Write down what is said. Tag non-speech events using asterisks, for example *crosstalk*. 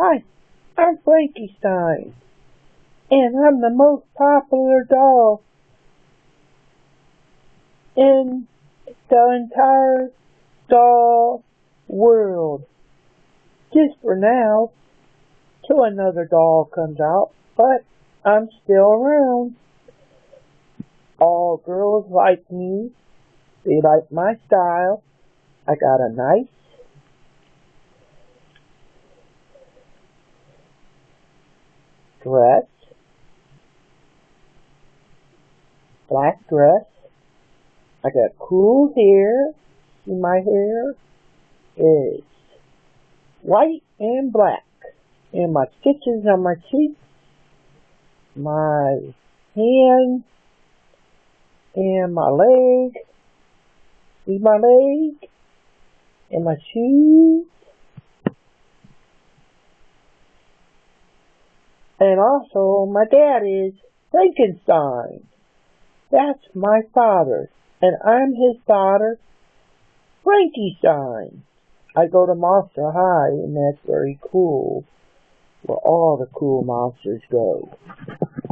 Hi, I'm Frankie Stein, and I'm the most popular doll in the entire doll world. Just for now, till another doll comes out, but I'm still around. All girls like me. They like my style. I got a nice dress, black dress. I got cool hair. See my hair is white and black. And my stitches on my cheeks, my hand, and my leg. See my leg? And my shoes. And also, my dad is Frankenstein. That's my father. And I'm his daughter, Frankie Stein. I go to Monster High, and that's very cool, where all the cool monsters go. *laughs*